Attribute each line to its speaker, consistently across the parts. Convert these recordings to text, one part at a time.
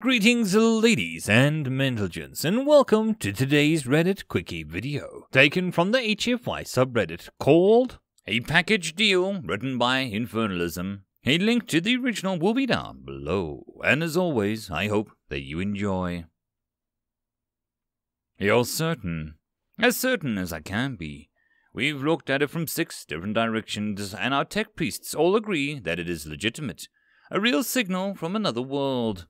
Speaker 1: Greetings, ladies and gents, and welcome to today's Reddit Quickie video, taken from the HFY subreddit called A Package Deal, written by Infernalism. A link to the original will be down below, and as always, I hope that you enjoy. You're certain, as certain as I can be. We've looked at it from six different directions, and our tech priests all agree that it is legitimate, a real signal from another world.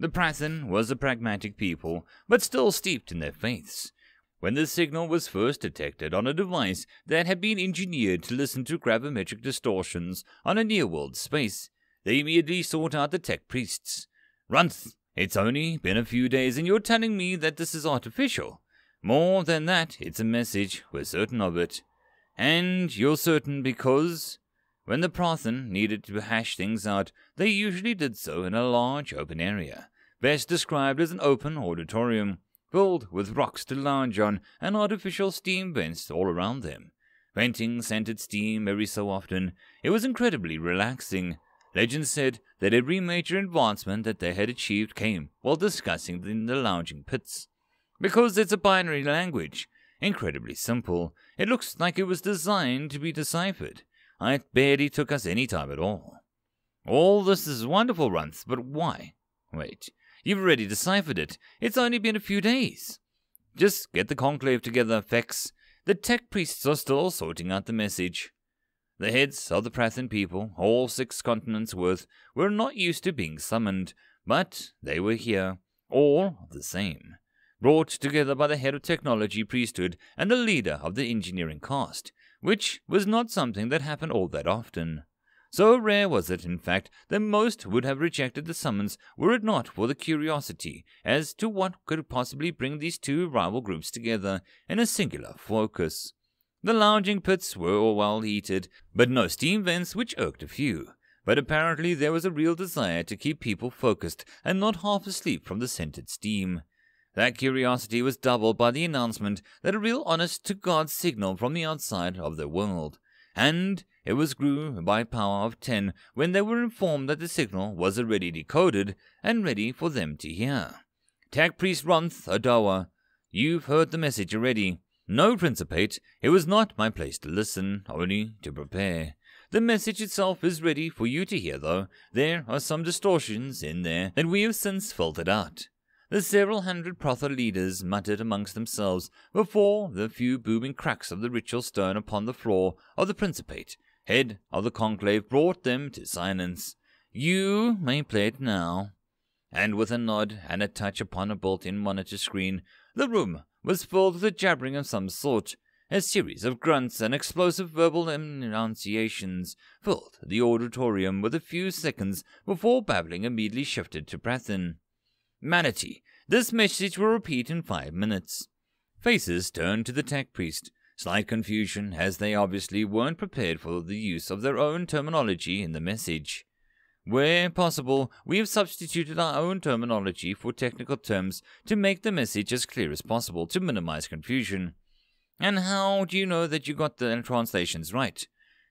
Speaker 1: The Prathen was a pragmatic people, but still steeped in their faiths. When the signal was first detected on a device that had been engineered to listen to gravimetric distortions on a near-world space, they immediately sought out the tech priests. Runth, it's only been a few days and you're telling me that this is artificial. More than that, it's a message, we're certain of it. And you're certain because when the Prathen needed to hash things out, they usually did so in a large open area, best described as an open auditorium, filled with rocks to lounge on and artificial steam vents all around them. Venting scented steam every so often, it was incredibly relaxing. Legend said that every major advancement that they had achieved came while discussing in the lounging pits. Because it's a binary language, incredibly simple, it looks like it was designed to be deciphered. It barely took us any time at all. All this is wonderful, Runth, but why? Wait, you've already deciphered it. It's only been a few days. Just get the conclave together, Fex. The tech priests are still sorting out the message. The heads of the Prathen people, all six continents worth, were not used to being summoned, but they were here, all the same, brought together by the head of technology priesthood and the leader of the engineering caste, which was not something that happened all that often. So rare was it, in fact, that most would have rejected the summons were it not for the curiosity as to what could possibly bring these two rival groups together in a singular focus. The lounging pits were all well heated, but no steam vents, which irked a few. But apparently there was a real desire to keep people focused and not half asleep from the scented steam. That curiosity was doubled by the announcement that a real honest to God signal from the outside of the world, and it was grew by power of ten when they were informed that the signal was already decoded and ready for them to hear. Tech Priest Runth Adowa, you've heard the message already. No, Principate, it was not my place to listen, only to prepare. The message itself is ready for you to hear, though. There are some distortions in there, that we have since filtered out. The several hundred Protha leaders muttered amongst themselves before the few booming cracks of the ritual stone upon the floor of the Principate, head of the conclave, brought them to silence. You may play it now. And with a nod and a touch upon a built-in monitor screen, the room was filled with a jabbering of some sort. A series of grunts and explosive verbal enunciations filled the auditorium with a few seconds before babbling immediately shifted to Prathen. Manatee. This message will repeat in five minutes. Faces turned to the tech priest, slight confusion as they obviously weren't prepared for the use of their own terminology in the message. Where possible, we have substituted our own terminology for technical terms to make the message as clear as possible to minimize confusion. And how do you know that you got the translations right?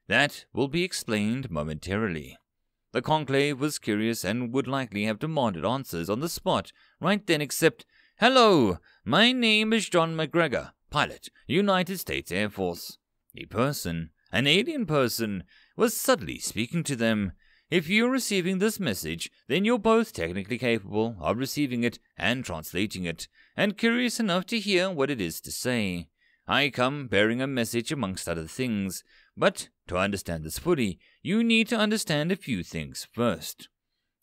Speaker 1: That will be explained momentarily. The conclave was curious and would likely have demanded answers on the spot right then, except, Hello, my name is John McGregor, pilot, United States Air Force. A person, an alien person, was suddenly speaking to them. If you're receiving this message, then you're both technically capable of receiving it and translating it, and curious enough to hear what it is to say. I come bearing a message amongst other things, but to understand this fully, you need to understand a few things first.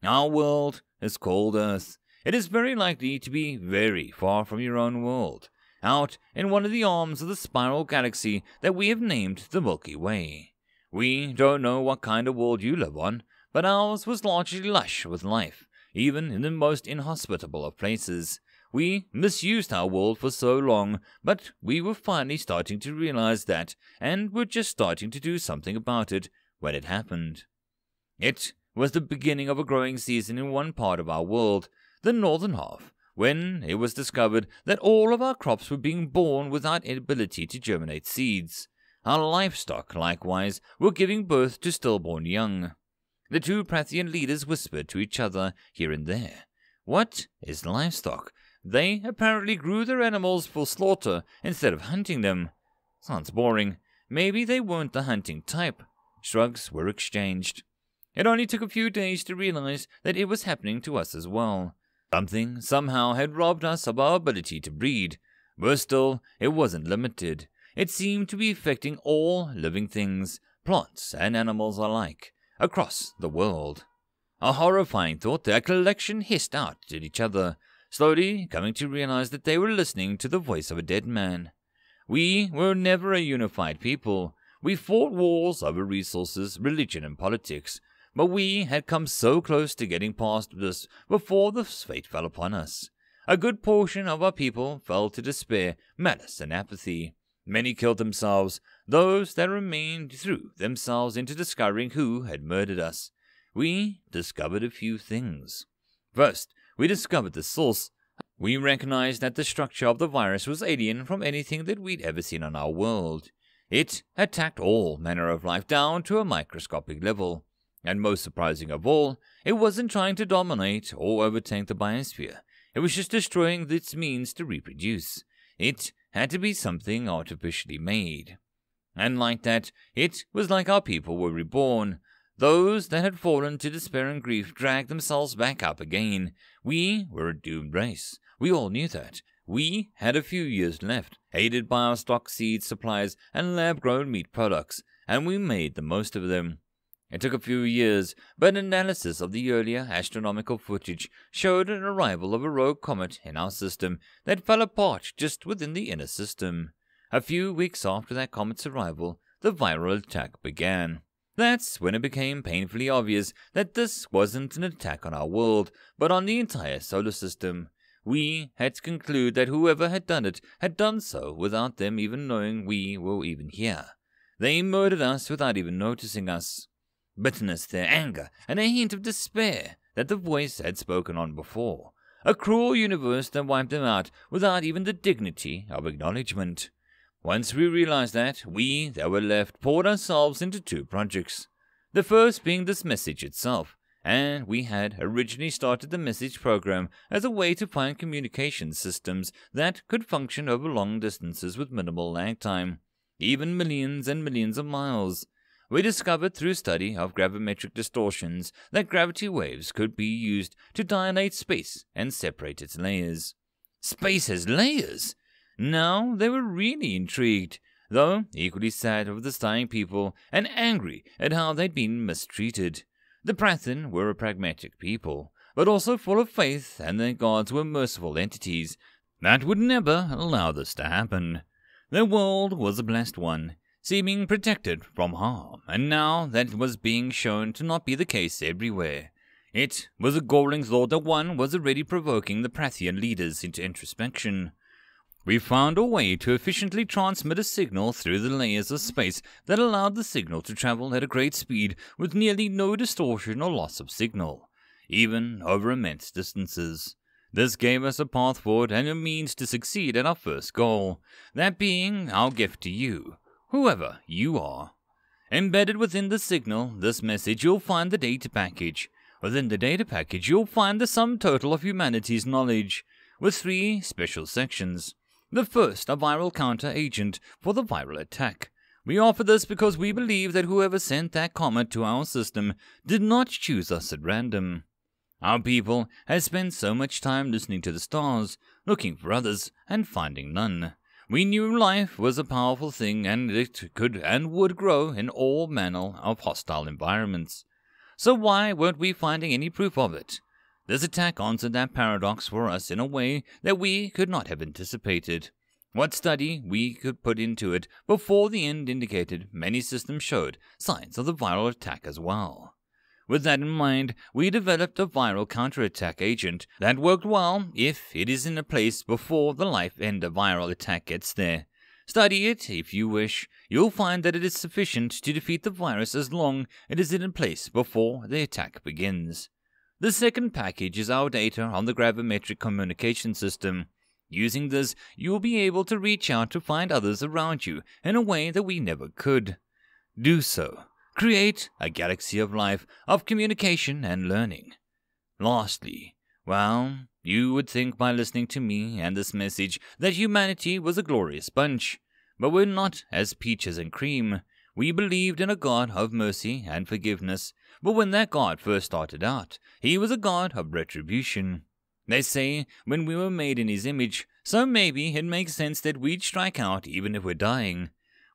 Speaker 1: Our world is called Earth. It is very likely to be very far from your own world, out in one of the arms of the spiral galaxy that we have named the Milky Way. We don't know what kind of world you live on, but ours was largely lush with life, even in the most inhospitable of places. We misused our world for so long, but we were finally starting to realize that, and were just starting to do something about it when it happened. It was the beginning of a growing season in one part of our world, the northern half, when it was discovered that all of our crops were being born without ability to germinate seeds. Our livestock, likewise, were giving birth to stillborn young. The two Prathian leaders whispered to each other here and there, What is livestock? They apparently grew their animals for slaughter instead of hunting them. Sounds boring. Maybe they weren't the hunting type. Shrugs were exchanged. It only took a few days to realize that it was happening to us as well. Something somehow had robbed us of our ability to breed. But still, it wasn't limited. It seemed to be affecting all living things, plants and animals alike, across the world. A horrifying thought a collection hissed out at each other, slowly coming to realize that they were listening to the voice of a dead man. We were never a unified people. We fought wars over resources, religion, and politics, but we had come so close to getting past this before this fate fell upon us. A good portion of our people fell to despair, malice, and apathy. Many killed themselves. Those that remained threw themselves into discovering who had murdered us. We discovered a few things. First, we discovered the source. We recognized that the structure of the virus was alien from anything that we'd ever seen on our world. It attacked all manner of life down to a microscopic level. And most surprising of all, it wasn't trying to dominate or overtake the biosphere. It was just destroying its means to reproduce. It had to be something artificially made. And like that, it was like our people were reborn. Those that had fallen to despair and grief dragged themselves back up again. We were a doomed race. We all knew that. We had a few years left, aided by our stock seed supplies and lab grown meat products, and we made the most of them. It took a few years, but analysis of the earlier astronomical footage showed an arrival of a rogue comet in our system that fell apart just within the inner system. A few weeks after that comet's arrival, the viral attack began. That's when it became painfully obvious that this wasn't an attack on our world, but on the entire solar system. We had to conclude that whoever had done it had done so without them even knowing we were even here. They murdered us without even noticing us bitterness their anger, and a hint of despair that the voice had spoken on before. A cruel universe that wiped them out without even the dignity of acknowledgement. Once we realized that, we that were left poured ourselves into two projects. The first being this message itself, and we had originally started the message program as a way to find communication systems that could function over long distances with minimal lag time, even millions and millions of miles. We discovered through study of gravimetric distortions that gravity waves could be used to dilate space and separate its layers. Space has layers! Now they were really intrigued, though equally sad over the dying people and angry at how they'd been mistreated. The Prathen were a pragmatic people, but also full of faith, and their gods were merciful entities that would never allow this to happen. Their world was a blessed one, seeming protected from harm, and now that was being shown to not be the case everywhere. It was a galling thought that one was already provoking the Prathian leaders into introspection. We found a way to efficiently transmit a signal through the layers of space that allowed the signal to travel at a great speed with nearly no distortion or loss of signal, even over immense distances. This gave us a path forward and a means to succeed at our first goal, that being our gift to you, whoever you are. Embedded within the signal, this message, you'll find the data package. Within the data package, you'll find the sum total of humanity's knowledge, with three special sections. The first, a viral counter agent for the viral attack. We offer this because we believe that whoever sent that comet to our system did not choose us at random. Our people have spent so much time listening to the stars, looking for others, and finding none. We knew life was a powerful thing and it could and would grow in all manner of hostile environments. So why weren't we finding any proof of it? This attack answered that paradox for us in a way that we could not have anticipated. What study we could put into it before the end indicated many systems showed signs of the viral attack as well. With that in mind, we developed a viral counterattack agent that worked well if it is in a place before the life end of viral attack gets there. Study it if you wish. You'll find that it is sufficient to defeat the virus as long as it is in place before the attack begins. The second package is our data on the gravimetric communication system. Using this, you'll be able to reach out to find others around you in a way that we never could. Do so Create a galaxy of life, of communication and learning. Lastly, Well, you would think by listening to me and this message that humanity was a glorious bunch. But we're not as peaches and cream. We believed in a God of mercy and forgiveness, but when that God first started out, he was a God of retribution. They say when we were made in his image, so maybe it makes sense that we'd strike out even if we're dying.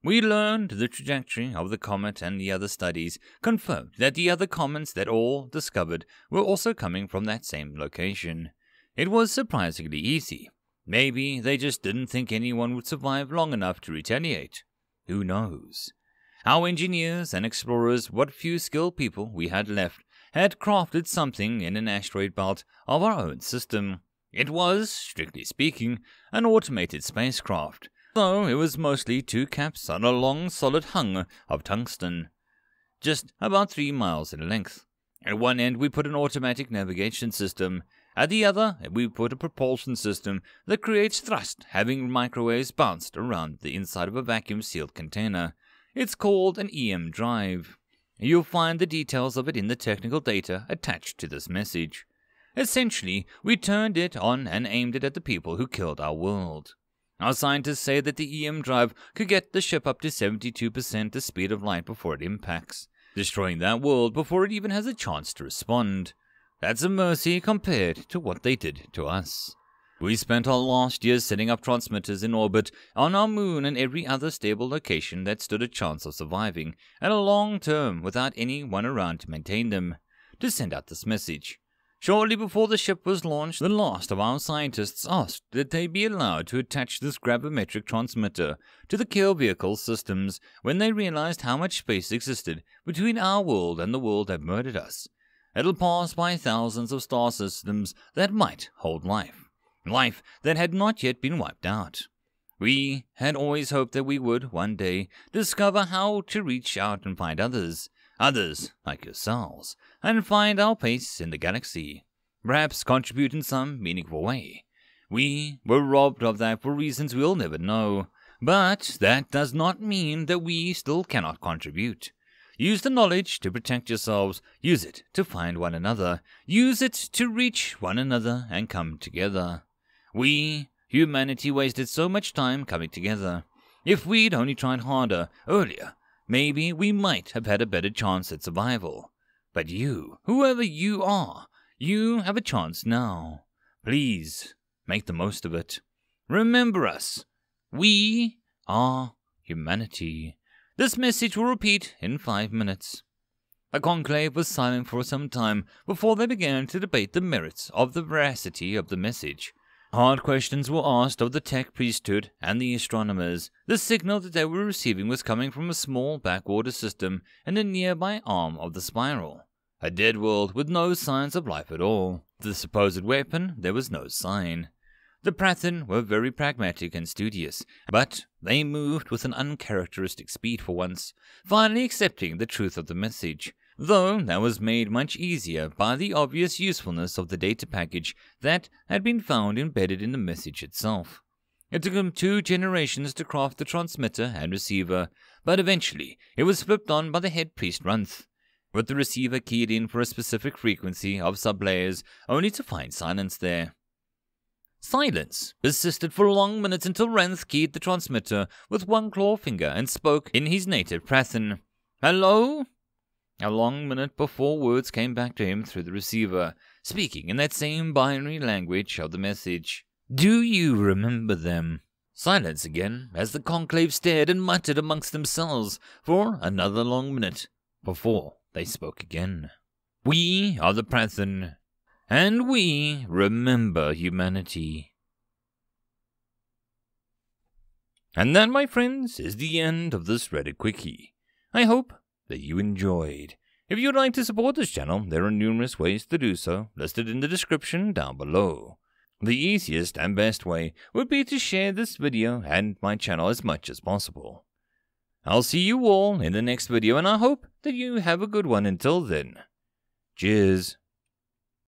Speaker 1: We learned the trajectory of the comet and the other studies confirmed that the other comets that all discovered were also coming from that same location. It was surprisingly easy. Maybe they just didn't think anyone would survive long enough to retaliate. Who knows? Our engineers and explorers, what few skilled people we had left, had crafted something in an asteroid belt of our own system. It was, strictly speaking, an automated spacecraft, though it was mostly two caps on a long solid hung of tungsten, just about three miles in length. At one end we put an automatic navigation system, at the other we put a propulsion system that creates thrust, having microwaves bounced around the inside of a vacuum sealed container. It's called an EM drive. You'll find the details of it in the technical data attached to this message. Essentially, we turned it on and aimed it at the people who killed our world. Our scientists say that the EM drive could get the ship up to 72% the speed of light before it impacts, destroying that world before it even has a chance to respond. That's a mercy compared to what they did to us. We spent our last years setting up transmitters in orbit on our moon and every other stable location that stood a chance of surviving, and a long term without anyone around to maintain them, to send out this message. Shortly before the ship was launched, the last of our scientists asked that they be allowed to attach this gravimetric transmitter to the kill vehicle systems when they realized how much space existed between our world and the world that murdered us. It'll pass by thousands of star systems that might hold life life that had not yet been wiped out. We had always hoped that we would, one day, discover how to reach out and find others, others like yourselves, and find our place in the galaxy, perhaps contribute in some meaningful way. We were robbed of that for reasons we'll never know, but that does not mean that we still cannot contribute. Use the knowledge to protect yourselves. Use it to find one another. Use it to reach one another and come together. We, humanity, wasted so much time coming together. If we'd only tried harder, earlier, maybe we might have had a better chance at survival. But you, whoever you are, you have a chance now. Please, make the most of it. Remember us. We are humanity. This message will repeat in five minutes. The conclave was silent for some time before they began to debate the merits of the veracity of the message. Hard questions were asked of the tech priesthood and the astronomers. The signal that they were receiving was coming from a small backwater system in a nearby arm of the spiral. A dead world with no signs of life at all. The supposed weapon, there was no sign. The Prathen were very pragmatic and studious, but they moved with an uncharacteristic speed for once, finally accepting the truth of the message though that was made much easier by the obvious usefulness of the data package that had been found embedded in the message itself. It took them two generations to craft the transmitter and receiver, but eventually it was flipped on by the head priest Runth, with the receiver keyed in for a specific frequency of sublayers, only to find silence there. Silence persisted for long minutes until Runth keyed the transmitter with one claw finger and spoke in his native Prathen. Hello? A long minute before words came back to him through the receiver, speaking in that same binary language of the message. Do you remember them? Silence again, as the conclave stared and muttered amongst themselves for another long minute before they spoke again. We are the Prathen, and we remember humanity. And that, my friends, is the end of this Reddit Quickie. I hope that you enjoyed. If you'd like to support this channel, there are numerous ways to do so, listed in the description down below. The easiest and best way would be to share this video and my channel as much as possible. I'll see you all in the next video and I hope that you have a good one until then. Cheers.